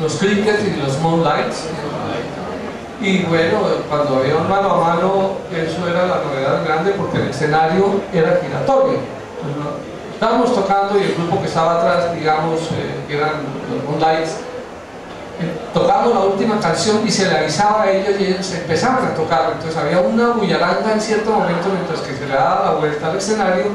los crickets y los moonlights. Y bueno, cuando había un mano a mano, eso era la novedad grande porque el escenario era giratorio. Estábamos tocando y el grupo que estaba atrás, digamos, eh, que eran los moonlights, eh, tocamos la última canción y se le avisaba a ellos y ellos empezaban a tocar. Entonces había una bullaranga en cierto momento mientras que se le daba la vuelta al escenario,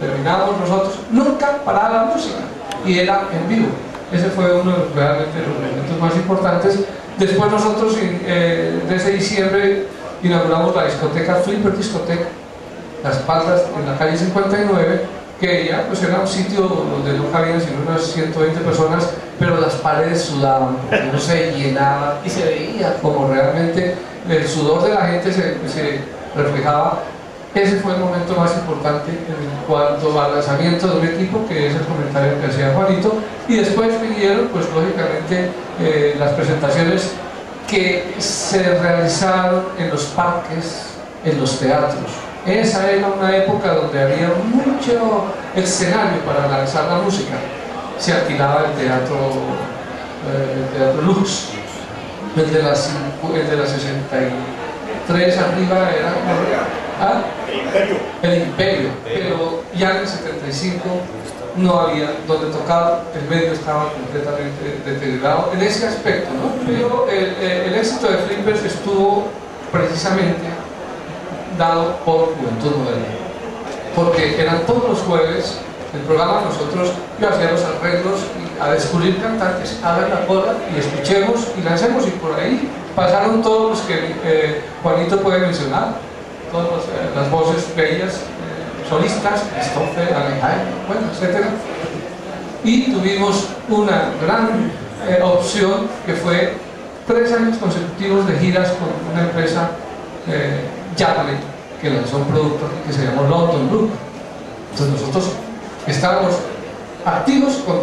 terminábamos nosotros, nunca paraba la música y era en vivo. Ese fue uno de realmente los momentos más importantes. Después nosotros, eh, desde diciembre, inauguramos la discoteca Flipper Discoteca, las espaldas en la calle 59, que ya pues era un sitio donde no cabían sino unas 120 personas, pero las paredes sudaban, no se llenaba y se veía como realmente el sudor de la gente se, se reflejaba ese fue el momento más importante en cuanto al lanzamiento de un equipo, que es el comentario que hacía Juanito, y después vinieron, pues lógicamente, eh, las presentaciones que se realizaron en los parques, en los teatros. Esa era una época donde había mucho escenario para lanzar la música. Se alquilaba el teatro, eh, el teatro Lux, el de, las, el de las 63 arriba era... ¿ah? el imperio, pero ya en el 75 no había donde tocar, el medio estaba completamente deteriorado en ese aspecto, ¿no? Pero el, éxito de Flippers estuvo precisamente dado por Juventud Moderna, porque eran todos los jueves el programa nosotros yo hacía los arreglos a descubrir cantantes, hagan la cola y escuchemos y lancemos y por ahí pasaron todos los que eh, Juanito puede mencionar todas eh, las voces bellas, eh, solistas, Christopher, Alejandro, bueno, etc. Y tuvimos una gran eh, opción que fue tres años consecutivos de giras con una empresa eh, que lanzó un producto que se llamó London Group. Entonces nosotros estábamos activos con,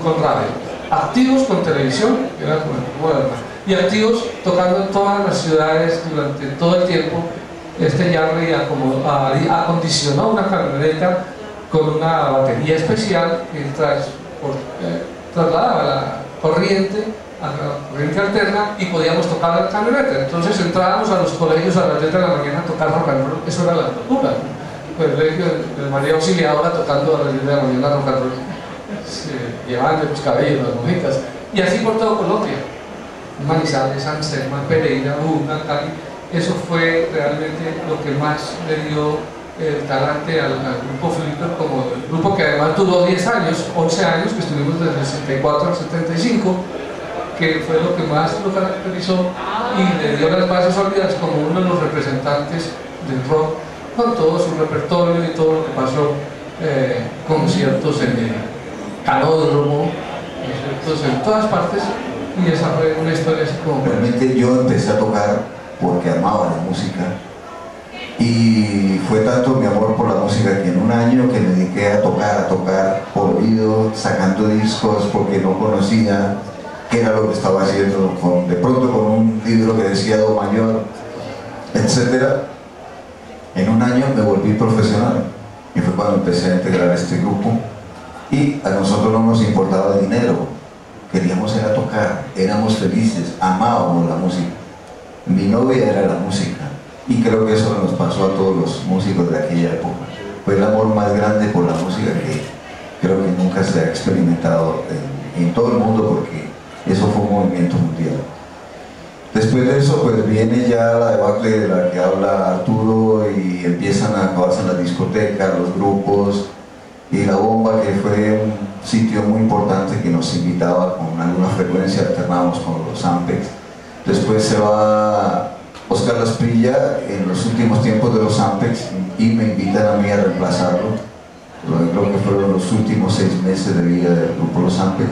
con radio, activos con televisión, que era y activos tocando en todas las ciudades durante todo el tiempo este Jarry acondicionó una camioneta con una batería especial que eh, trasladaba la corriente a la corriente alterna y podíamos tocar la camioneta. Entonces entrábamos a los colegios a las 10 de la mañana a tocar rock and roll, eso era la locura. Pues el colegio de María Auxiliadora tocando a las 10 de la mañana rock and roll, llevando los cabellos, las mojitas, y así por todo Colombia. Manizales, San Selma, Pereira, Buga, Cali eso fue realmente lo que más le dio el talante al, grupo Flipper, como el grupo que además duró 10 años, 11 años, que estuvimos desde el 64 al 75, que fue lo que más lo caracterizó y le dio las bases sólidas como uno de los representantes del rock, con todo su repertorio y todo lo que pasó, eh, conciertos en el canódromo, conciertos en todas partes, y esa fue una historia así como... Realmente yo empecé a tocar porque amaba la música. Y fue tanto mi amor por la música que en un año que me dediqué a tocar, a tocar por oído, sacando discos porque no conocía qué era lo que estaba haciendo, de pronto con un libro que decía Do Mayor, etc. En un año me volví profesional y fue cuando empecé a integrar este grupo y a nosotros no nos importaba el dinero, queríamos ir a tocar, éramos felices, amábamos la música mi novia era la música y creo que eso nos pasó a todos los músicos de aquella época. Fue el amor más grande por la música que creo que nunca se ha experimentado en, todo el mundo porque eso fue un movimiento mundial. Después de eso pues viene ya la debacle de la que habla Arturo y empiezan a acabarse las discotecas, los grupos y la bomba que fue un sitio muy importante que nos invitaba con alguna frecuencia, alternábamos con los Ampex Después se va Oscar Lasprilla en los últimos tiempos de los Ampex y me invitan a mí a reemplazarlo. Creo que fueron los últimos seis meses de vida del grupo Los Ampex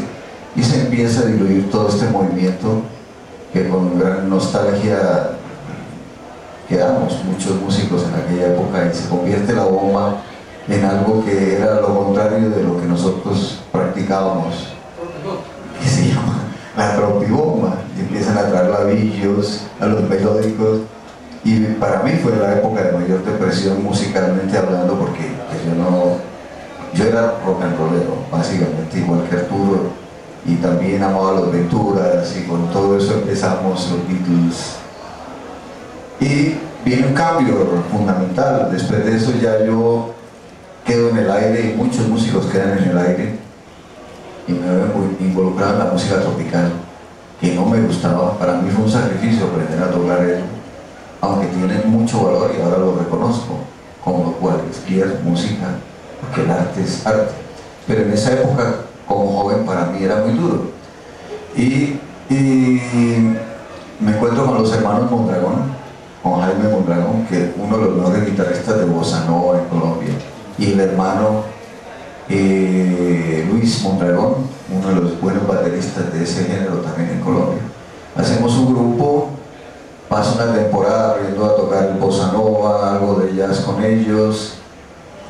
y se empieza a diluir todo este movimiento que con gran nostalgia quedamos muchos músicos en aquella época y se convierte la bomba en algo que era lo contrario de lo que nosotros practicábamos, que se llama la tropibomba empiezan a traer labillos a los melódicos. Y para mí fue la época de mayor depresión musicalmente hablando porque pues, yo no yo era rock and rollero básicamente igual que Arturo. Y también amaba los Venturas y con todo eso empezamos los Beatles. Y viene un cambio fundamental, después de eso ya yo quedo en el aire y muchos músicos quedan en el aire y me veo involucrado en la música tropical que no me gustaba, para mí fue un sacrificio aprender a tocar eso, aunque tiene mucho valor y ahora lo reconozco, como cualquier música, porque el arte es arte. Pero en esa época, como joven, para mí era muy duro. Y, me encuentro con los hermanos Mondragón, con Jaime Mondragón, que es uno de los mejores guitarristas de Bossa Nova en Colombia, y el hermano eh, Luis Mondragón, uno de los buenos bateristas de ese género también en Colombia. Hacemos un grupo, paso una temporada aprendiendo a tocar bossa nova, algo de jazz con ellos.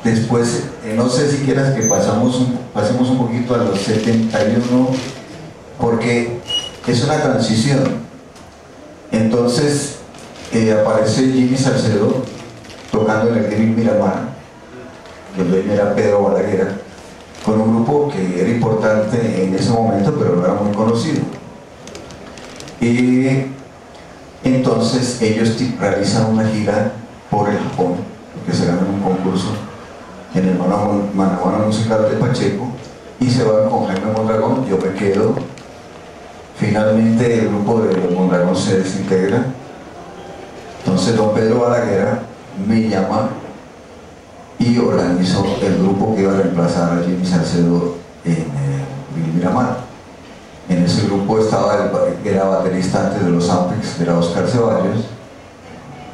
Después, eh, no sé si quieras que pasamos pasemos un poquito a los 71, porque es una transición. Entonces eh, aparece Jimmy Salcedo tocando en el Green Miramar, el dueño era Pedro Balaguer con un grupo que era importante en ese momento, pero no era muy conocido. Y entonces ellos realizan una gira por el Japón, que se ganan un concurso en el Managuana Musical de Pacheco, y se van con Jaime Mondragón, yo me quedo. Finalmente el grupo de Mondragón se desintegra. Entonces don Pedro Balaguer me llama y organizó el grupo que iba a reemplazar a Jimmy Salcedo en eh, Miramar. En ese grupo estaba el era baterista antes de los Ampex, era Oscar Ceballos,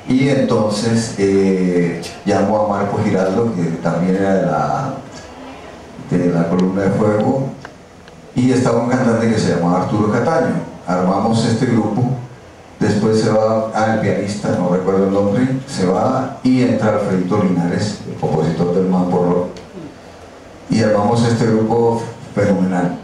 y entonces eh, llamó a Marco Giraldo, que también era de la, de la columna de fuego, y estaba un cantante que se llamaba Arturo Cataño. Armamos este grupo Después se va al pianista, no recuerdo el nombre, se va y entra Alfredito Linares, el compositor del Mambo Rock. Y armamos este grupo fenomenal.